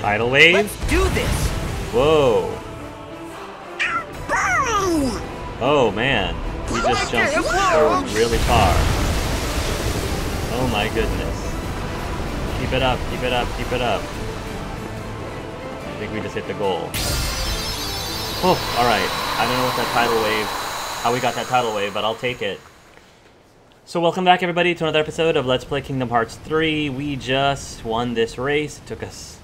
Tidal wave? Let's do this! Whoa. Oh man, we just jumped forward really far. Oh my goodness. Keep it up, keep it up, keep it up. I think we just hit the goal. Oh, alright. I don't know what that tidal wave, how we got that tidal wave, but I'll take it. So welcome back everybody to another episode of Let's Play Kingdom Hearts 3. We just won this race. It took us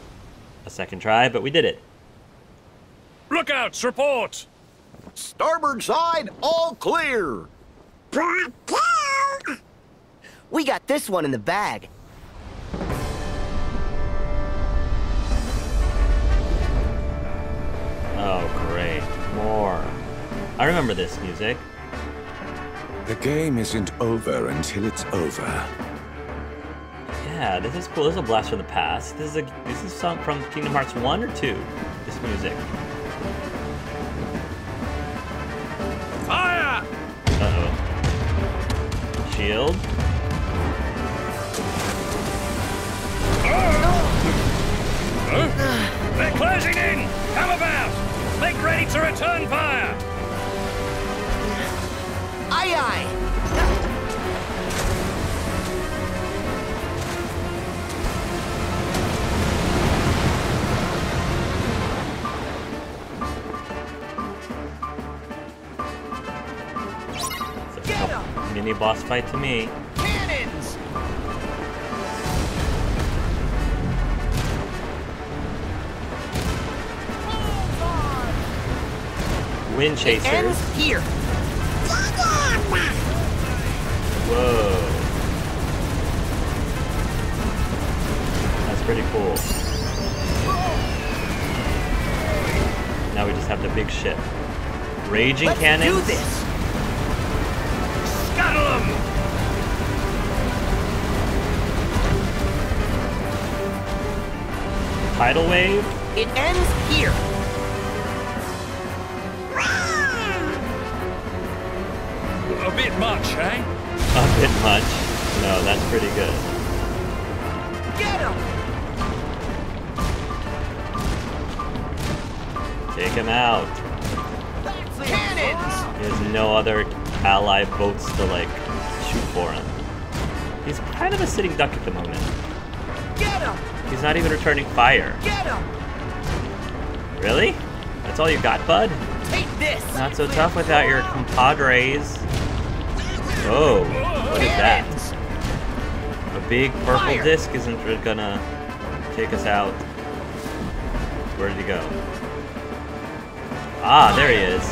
a second try, but we did it. Lookouts, report! Starboard side, all clear. We got this one in the bag. Oh, great. More. I remember this music. The game isn't over until it's over. Yeah, this is cool. This is a blast from the past. This is a this is song from Kingdom Hearts 1 or 2. This music. Fire! Uh-oh. Shield. They're closing in! Come about! Make ready to return fire! Aye aye! Mini boss fight to me. Cannons! Wind Chasers. Ends here. Whoa. That's pretty cool. Now we just have the big ship. Raging Let's cannons. do this! Tidal wave. It ends here. A bit much, eh? A bit much. No, that's pretty good. Get him! Take him out. Cannons! He has no other ally boats to like shoot for him. He's kind of a sitting duck at the moment. He's not even returning fire. Get him! Really? That's all you got, bud? Take this! Not so tough without your compadres. Oh, what is that? A big purple Fire! disc isn't gonna take us out. Where did he go? Ah, there he is.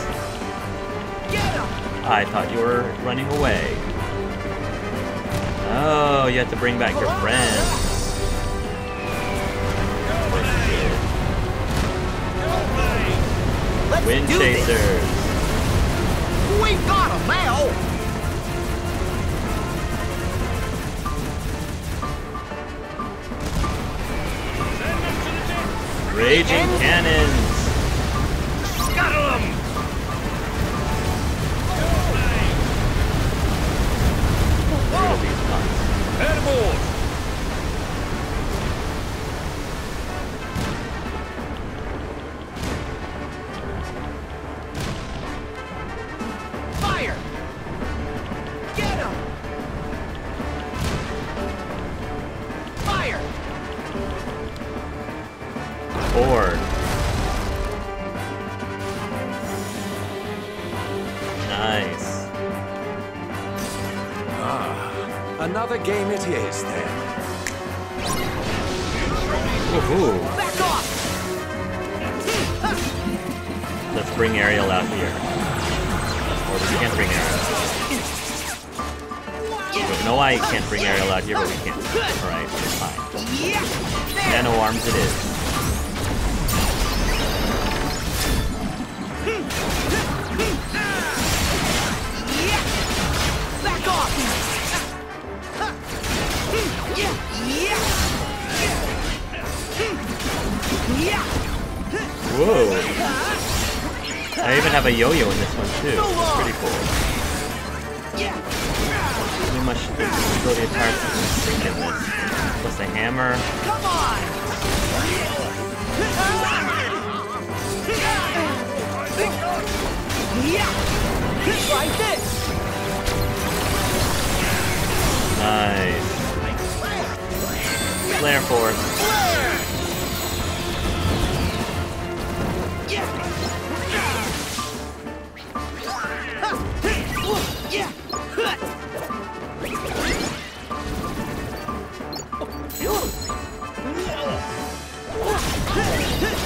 Get him! I thought you were running away. Oh, you have to bring back your friends. Let's Wind do Chasers. this! We got him now! Eh, oh? Raging And- Cannons. Scuttle 'em! Get rid Another game it is then. Woohoo. Back off! Let's bring Ariel out here. Or we can't bring Ariel. We don't know can't bring Ariel out here, but we can. Alright, it's fine. Nano arms it is. Back off! Whoa. I even have a yo-yo in this one too. It's pretty cool. Pretty much the throw the entire thing in this. Plus the hammer. Come on! Nice. Flare force.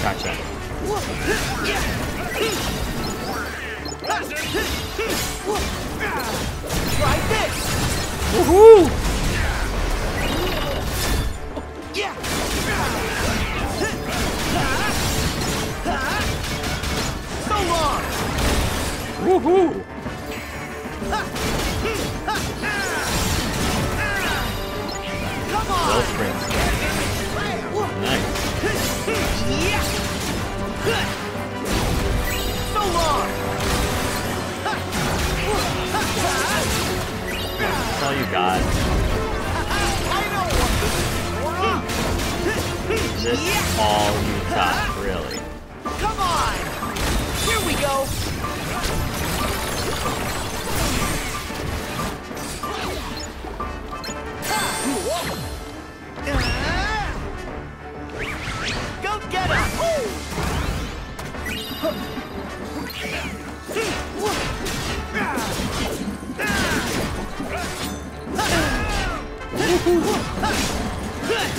Gotcha. Try this! Woohoo! Woohoo! Come on! Well spring Nice. So long! That's all you got. This is all you got, really. Come on! Here we go! Go get him!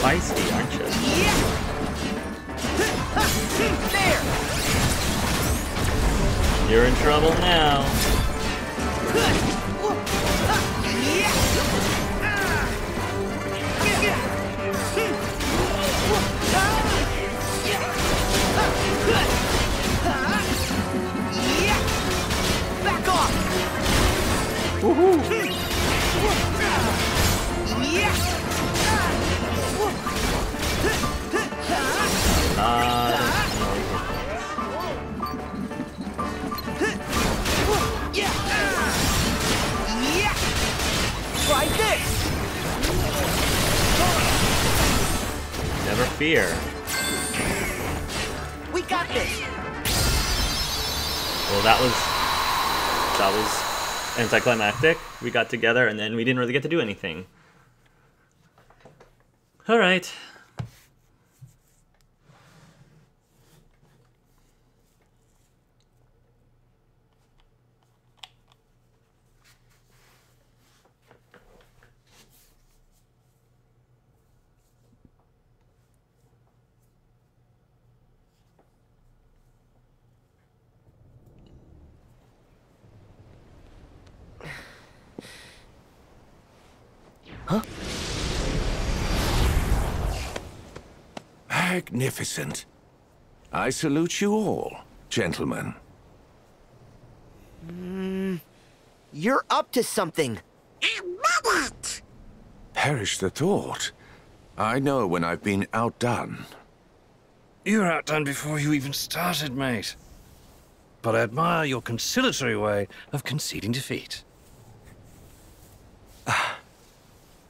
Feisty, aren't you? You're in trouble now. Back! Uh, Try this! never fear. We got this! Well, that was that was anticlimactic. We got together and then we didn't really get to do anything. All right. Magnificent. I salute you all, gentlemen. Hmm. You're up to something. Perish the thought. I know when I've been outdone. You were outdone before you even started, mate. But I admire your conciliatory way of conceding defeat.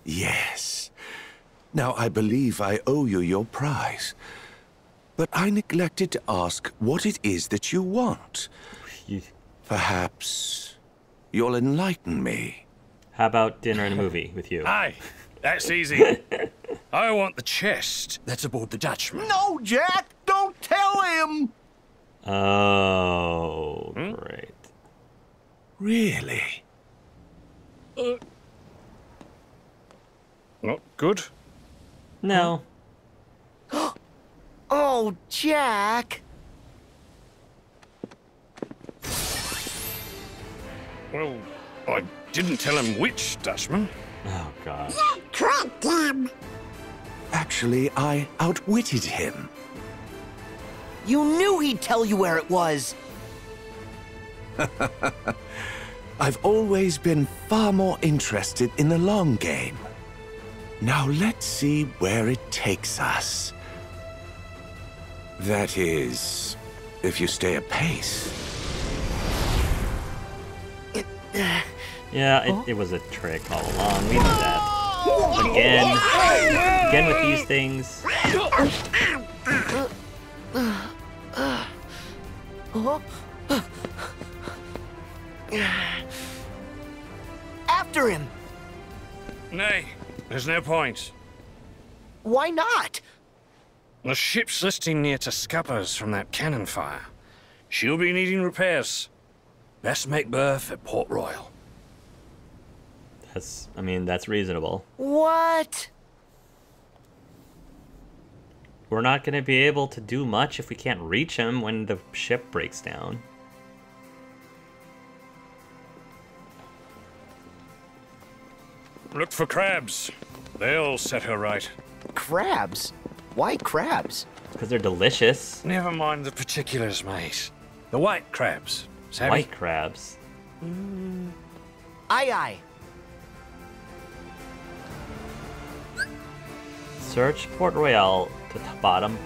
Yes. Now I believe I owe you your prize. But I neglected to ask what it is that you want. Perhaps you'll enlighten me. How about dinner and a movie with you? Aye, that's easy. I want the chest that's aboard the Dutchman. No, Jack, don't tell him. Oh, hmm? great. Really? Not good. No. Oh, Jack! Well, I didn't tell him which Dutchman. Oh god. Actually, I outwitted him. You knew he'd tell you where it was! I've always been far more interested in the long game. Now let's see where it takes us. That is, if you stay apace. Yeah, it, it was a trick all along. We know that. Again. Again with these things. After him. Nay, there's no point. Why not? The ship's listing near to scuppers from that cannon fire. She'll be needing repairs. Best make berth at Port Royal. That's, I mean, that's reasonable. What? We're not going to be able to do much if we can't reach him when the ship breaks down. Look for crabs. They'll set her right. Crabs? Why crabs? Because they're delicious. Never mind the particulars, mate. The white crabs. Savvy? White crabs. Aye aye. Search Port Royal to t- bottom,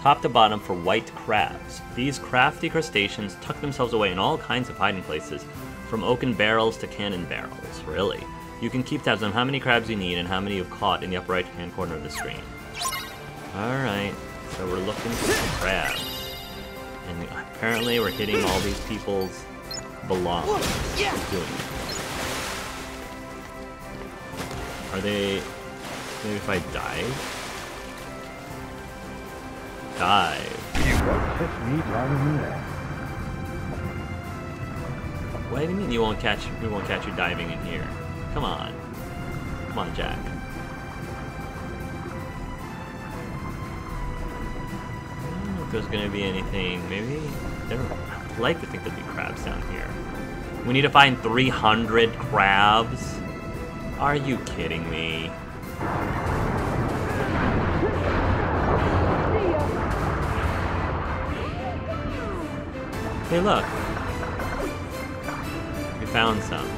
top to bottom for white crabs. These crafty crustaceans tuck themselves away in all kinds of hiding places, from oaken barrels to cannon barrels. Really, you can keep tabs on how many crabs you need and how many you've caught in the upper right-hand corner of the screen. All right, so we're looking for crabs, and apparently we're hitting all these people's belongings. Are they? Maybe if I dive? Dive. What do you mean you won't catch? We won't catch you diving in here. Come on, come on, Jack. I don't know if there's gonna be anything. Maybe there. I would like to think there'd be crabs down here. We need to find 300 crabs. Are you kidding me? Hey, look. We found some.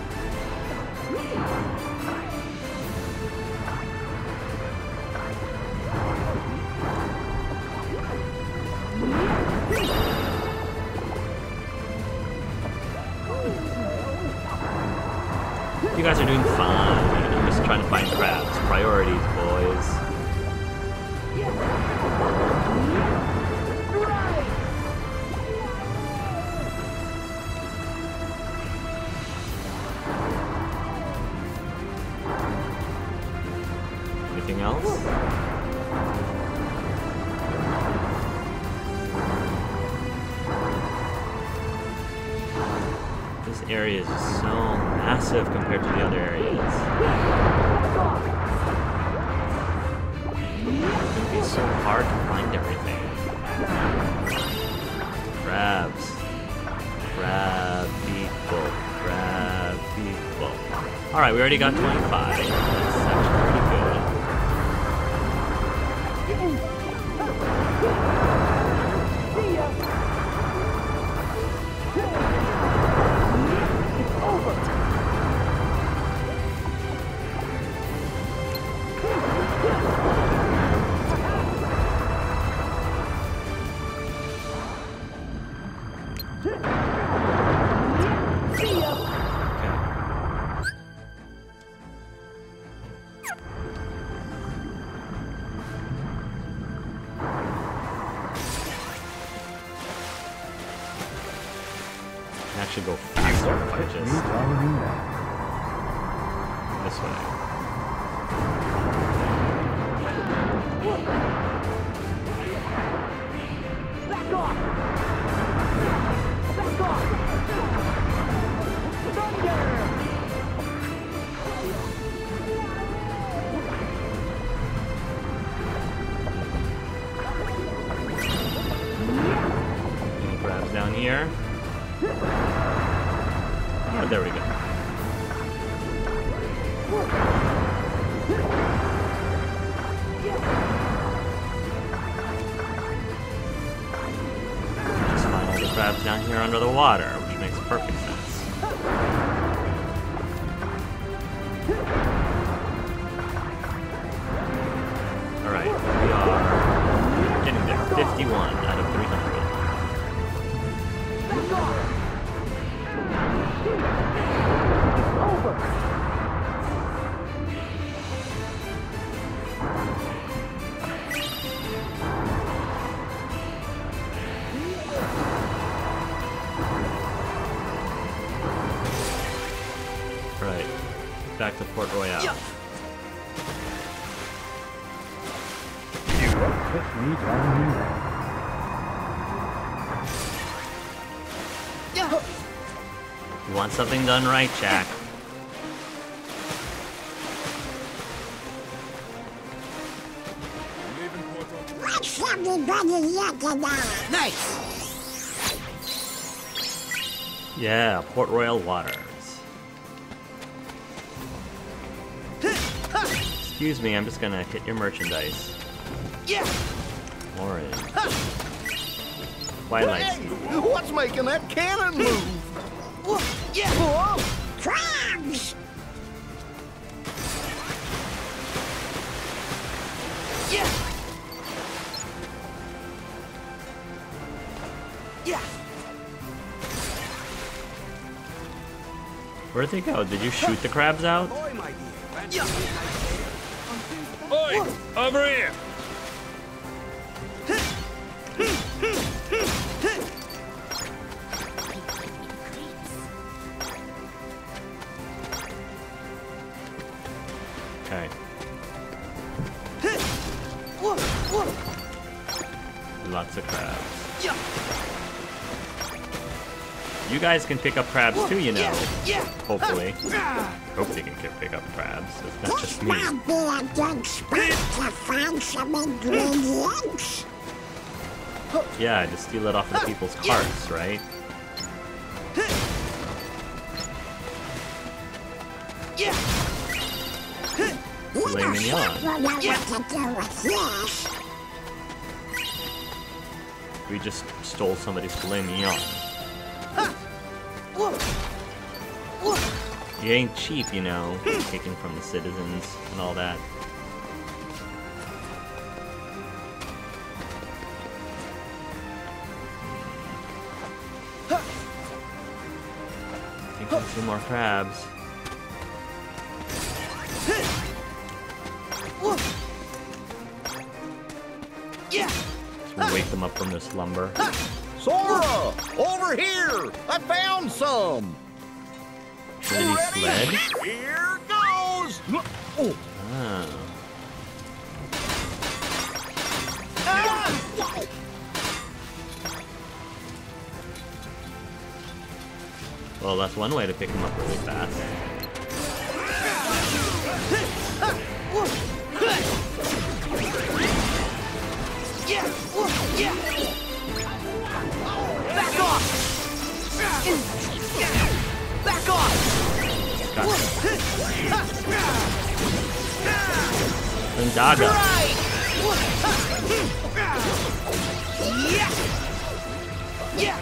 Guys are doing fine. I'm just trying to find crabs. Priorities, boys. Anything else? Area is so massive compared to the other areas. It's gonna be so hard to find everything. Crabs. Crab people. Crab people. Alright, we already got 25. Can go faster just this way. Huh? back to Port Royal. You won't put me down here. You want something done right, Jack. What's everybody looking at? Nice. Yeah, Port Royal Waters. Excuse me, I'm just gonna hit your merchandise. Yeah. Orange. Twilight Hey, what's making that cannon move? Yeah. Whoa! Crabs! Yeah. Yeah. Where'd they go? Did you shoot the crabs out? Yeah. Over here! You guys can pick up crabs too, you know. Hopefully. Hope they can pick up crabs. It's not just me. might be a good spot to find some ingredients. Yeah, just steal it off of people's carts, right? Yeah. Filet mignon. We'll know what to do with this. We just stole somebody's filet mignon. You ain't cheap, you know, taken from the citizens and all that. Think of two more crabs. Yeah. Wake them up from their slumber. Sora! Over here! I found some! Trinity sled? Here goes! Oh, Oh. Well, that's one way to pick them up really fast. Yeah. Yeah. Back off. Back off. Zendaga. Right. Yeah. Yeah.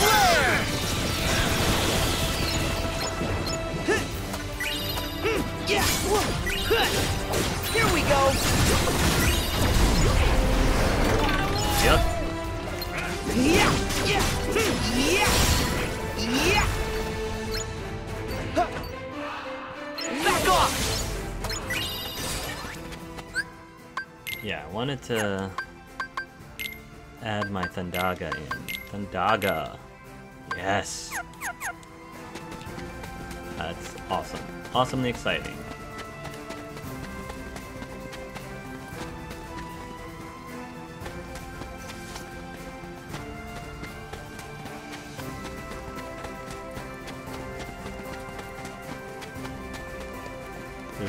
Yeah. Yeah. Here we go. Yep. Yeah. Yeah. Yeah. Yeah. Back off. Yeah, I wanted to add my Thundaga in. Thundaga. Yes. That's awesome. Awesomely exciting.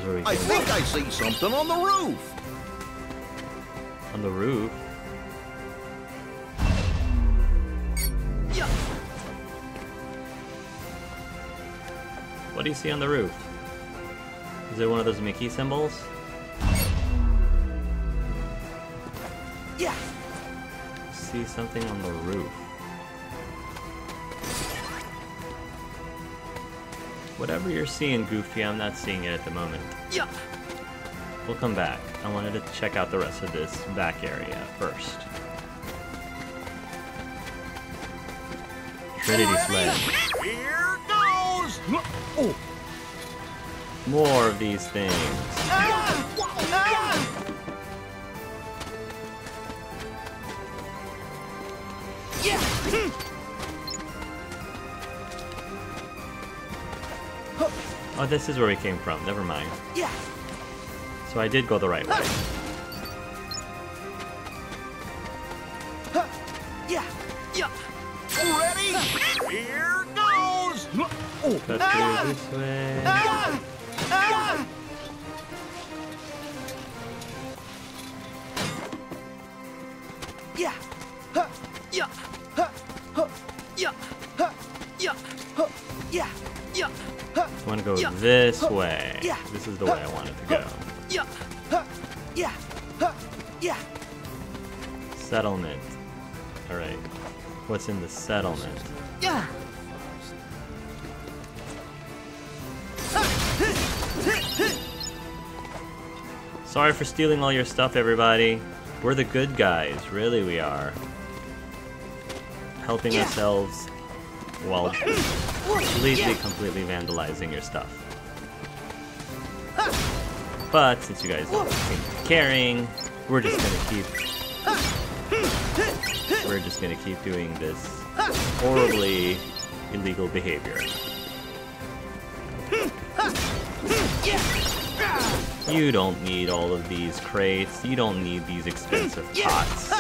Where we I think I see something on the roof. on the roof. Yeah. What do you see on the roof? Is it one of those Mickey symbols? Yeah. See something on the roof. Whatever you're seeing, Goofy, I'm not seeing it at the moment. Yeah. We'll come back. I wanted to check out the rest of this back area first. Trinity Sled. Here goes! Oh, More of these things. Oh, this is where we came from. Never mind. Yeah. So I did go the right way. Yeah. Yeah. Ready? Here goes! Cut through this way. Ah! Ah! Yeah. Want to go this way. Yeah. This is the way I wanted to go. Yeah. Yeah. Yeah. Settlement. Alright. What's in the settlement? Yeah. Sorry for stealing all your stuff, everybody. We're the good guys. Really, we are. Helping Yeah. ourselves while completely, completely vandalizing your stuff. But since you guys don't seem to be caring, we're just gonna keep. We're just gonna keep doing this horribly illegal behavior. You don't need all of these crates. You don't need these expensive pots.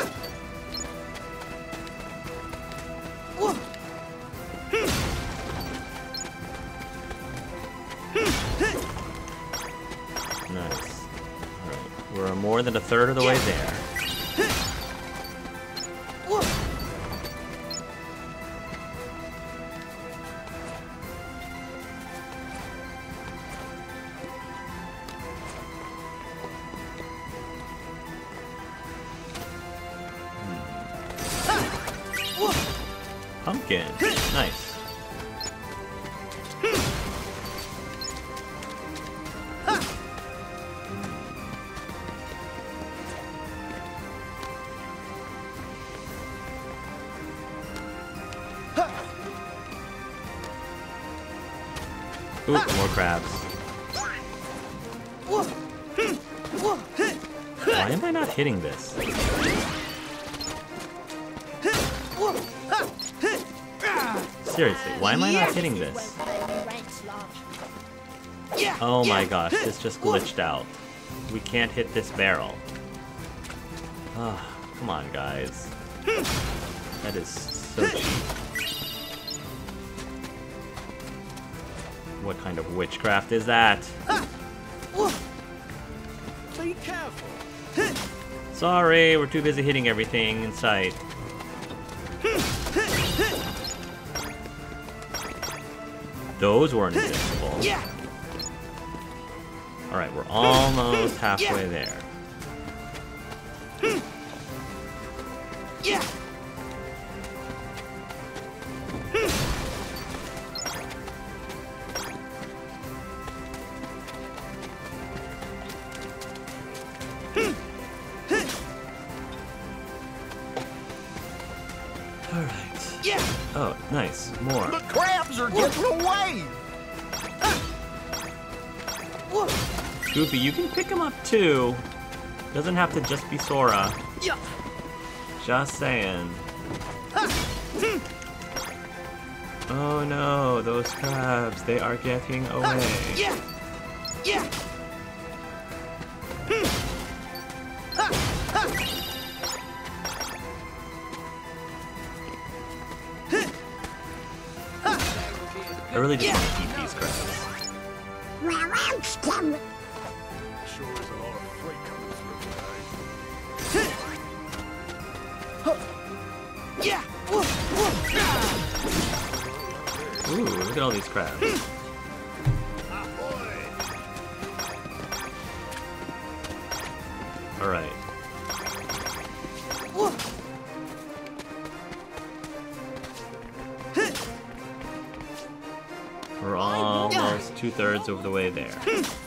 More than a third of the way there. Ooh, more crabs. Why am I not hitting this? Seriously, why am I not hitting this? Oh my gosh, this just glitched out. We can't hit this barrel. Ah, come on, guys. That is so cheap. What kind of witchcraft is that? Be careful. Sorry, we're too busy hitting everything in sight. Those weren't invincible. Alright, we're almost halfway there. Nice. More. The crabs are getting away! Goofy, you can pick him up too. Doesn't have to just be Sora. Yeah. Just saying. Oh no, those crabs, they are getting away. Yeah. Yeah. Really just want to keep these crabs. Well, that's them. Sure is a lot of freight coming through today. Yeah. Ooh, look at all these crabs. Ah, Alright. Almost two thirds of the way there. Hmm.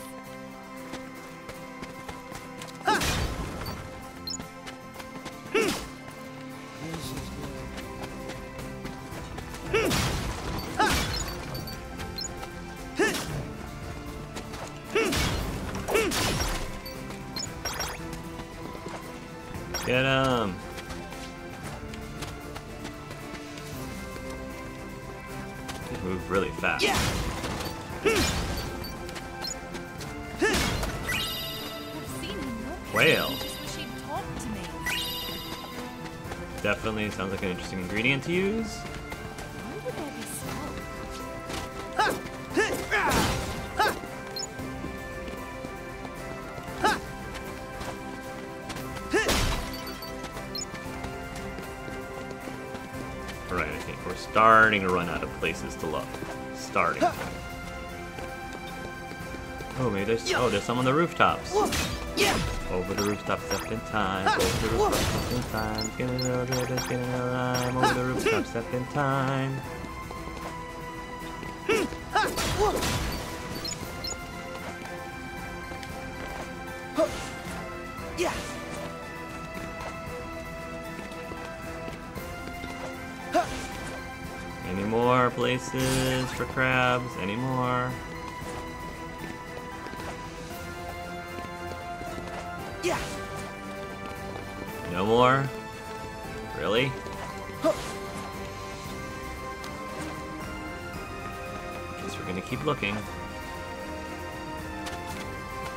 Definitely sounds like an interesting ingredient to use. Alright, I think we're starting to run out of places to look. Starting. Oh, maybe there's. Oh, there's some on the rooftops. Yeah. Over the rooftop, step in time. Over the rooftop, hmm. step in time. Get in the get in the line. Over the rooftop, step in time. Yeah. Any more places for crabs? Any more? More? Really? Guess we're gonna keep looking.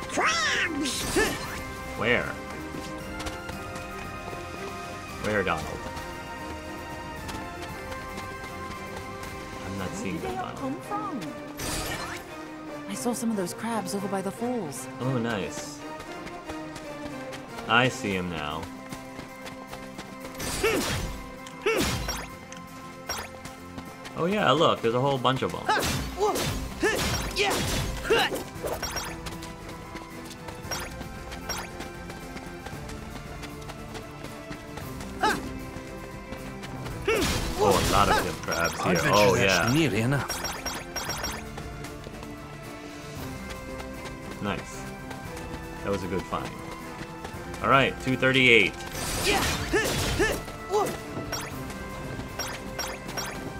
Crabs! Where? Where, Donald? I'm not Where seeing them, Donald. come from? I saw some of those crabs over by the falls. Oh, nice. I see him now. Oh yeah, look, there's a whole bunch of them. Oh, a lot of gift crabs here. Oh yeah, nearly enough. nice. That was a good find. All right, 238.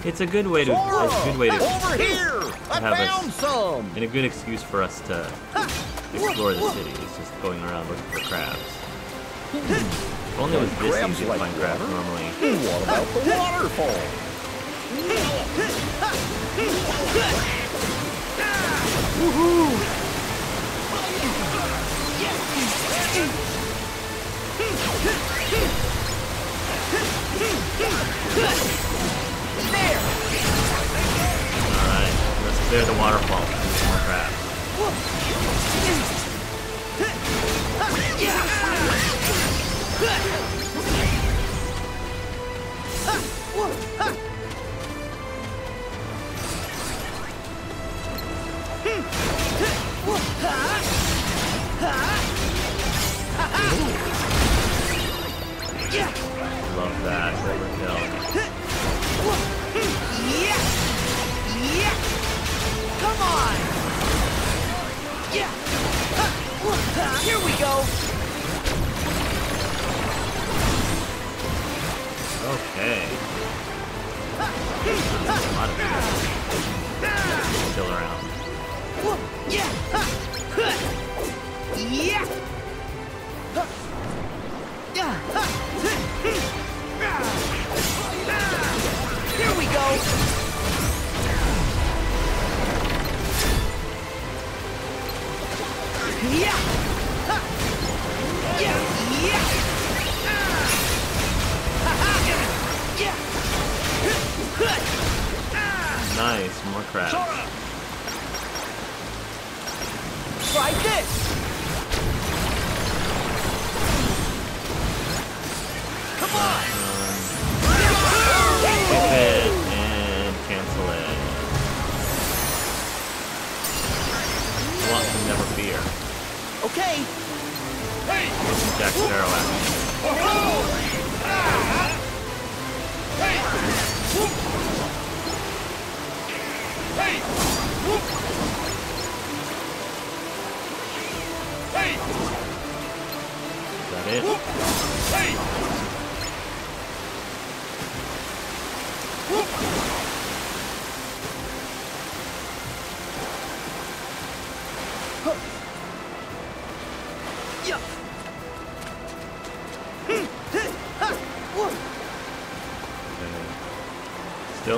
It's a good way to. It's a good way to. Over here! I have a- found some! And a good excuse for us to explore the city is just going around looking for crabs. Hmm. If only it was this Crabs easy to like find crabs normally. Hmm. What about the waterfall? Alright, let's clear the waterfall. More crabs. Love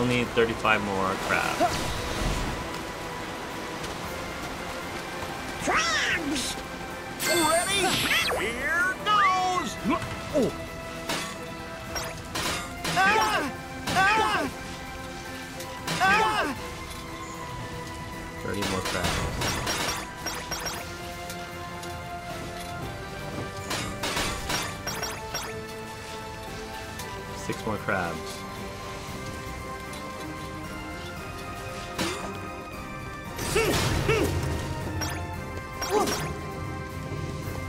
Still need 35 more crabs. crabs! Ready? Here goes! Oh, Ah! Ah! Ah! 30 more crabs. Six more crabs.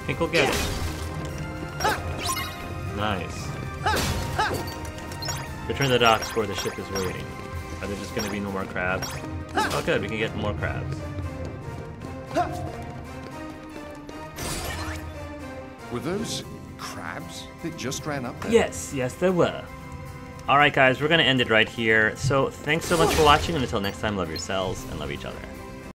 Think we'll get it. Nice. Return to the docks where the ship is waiting. Are there just gonna be no more crabs? Oh good, we can get more crabs. Were those crabs that just ran up there? Yes, yes there were. Alright guys, we're gonna end it right here. So thanks so much for watching and until next time, love yourselves and love each other.